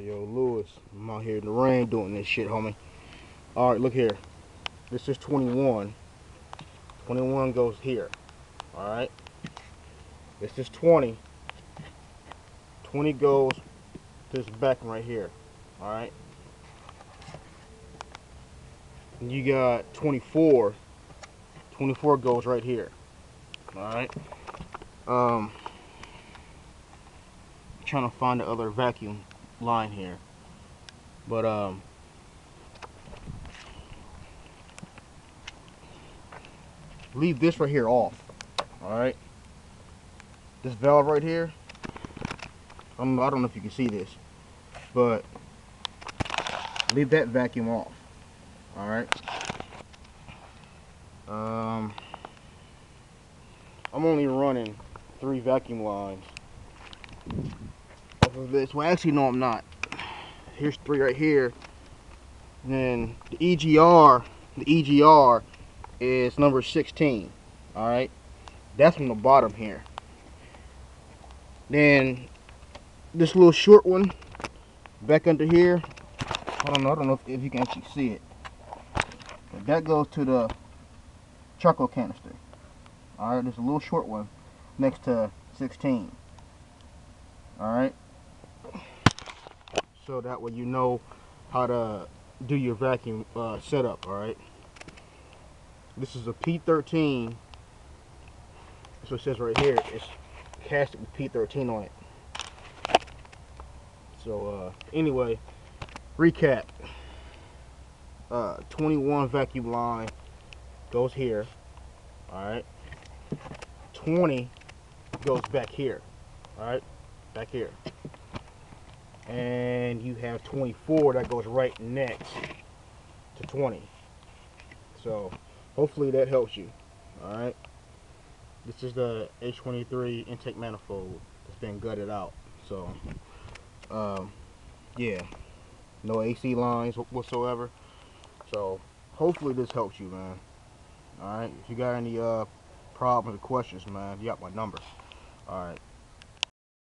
Yo, Lewis, I'm out here in the rain doing this shit, homie. All right, look here. This is 21. 21 goes here. All right. This is 20. 20 goes this back right here. All right. And you got 24. 24 goes right here. All right. Um, trying to find the other vacuum line here. But um leave this right here off. Alright. This valve right here. Um, I don't know if you can see this. But leave that vacuum off. Alright. Um I'm only running three vacuum lines of this. Well, actually, no, I'm not. Here's three right here. then the EGR, the EGR is number 16. All right, that's from the bottom here. Then this little short one back under here. I don't know. I don't know if, if you can actually see it. But that goes to the charcoal canister. All right, there's a little short one next to 16. All right. So that way you know how to do your vacuum uh, setup. All right. This is a P13. That's what it says right here. It's casted with P13 on it. So uh, anyway, recap. Uh, 21 vacuum line goes here. All right. 20 goes back here. All right, back here. And you have 24 that goes right next to 20. So hopefully that helps you. All right. This is the H23 intake manifold that's been gutted out. So, um, yeah, no AC lines whatsoever. So hopefully this helps you, man. All right. If you got any uh problems or questions, man, you got my number. All right.